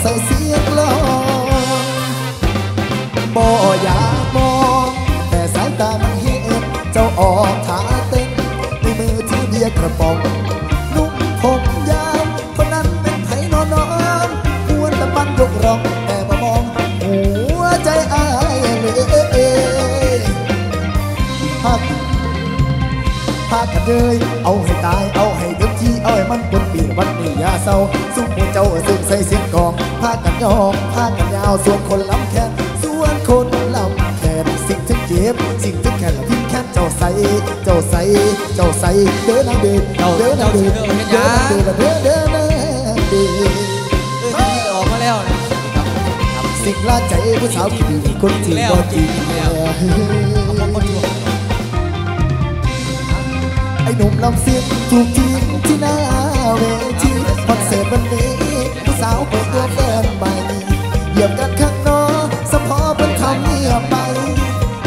ใส่เสียงลองบ่อยากมอง แต่สายตามันเห็นเจ้าออกท่าเต้นในมือที่เบียร์กระป๋องนุ่มผม ภาคกันเลยเอาให้ตายเอาให้เต็มที่เอาให้มันเป็นปีวันนี้ยาเศร้าสู้มเจ้าซึ่งใส่เสียงกองภาคกันยองภาคกันยาวส่วนคนลำแคนส่วนคนลำแคนสิ่งที่เจ็บสิ่งที่แค่ละพิงแค่เจ้าใส่เจ้าใส่เจ้าใส่เดินนางเดินเดินนาเดินเดินนาเดินเดินเดินเดินเออที่ออกมาแล้วนะสิ่งละใจผู้สาวกี่คนจีบก็จีบแล้ว ไอ้หนุ่มลำเสียงถูกทิ้งที่หน้าเวทีคอนเสิร์ตวันนี้ผู้สาวเปิดตัวแฟนใหม่เหยียบกันข้างนอกสะพอเป็นทำเงียบไป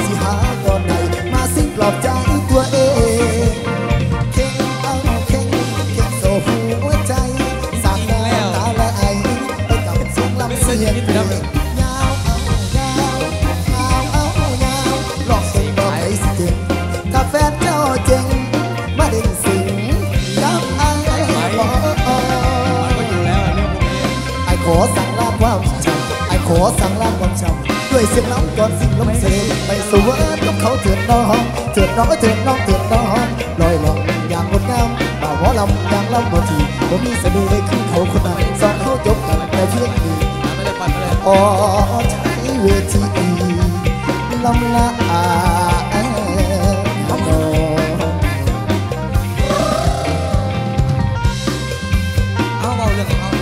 สิหาก่อนไหนมาสิ่งปลอบใจตัวเองเข่งเอาเข่งเข่งโซหัวใจสามตาตาและไอไปกับเสียงลำเสียง ขอสั่งลาความช้ำไอ้ขอสั่งลาความช้ำด้วยเสียงน้ำก่อนสิ่งล้มเสลไปสู่วอร์กับเขาเถิดน้องเถิดน้องเถิดน้องเถิดน้องลอยลอยอย่างงดงามบ่าวลำอย่างลำบ่ทีผมมีเสน่ห์เลยคือเขาคนนั้นสองเขาจบกันแต่เพียงนี้อ๋อใช้เวทีลำละอาเอาเบาเรื่องา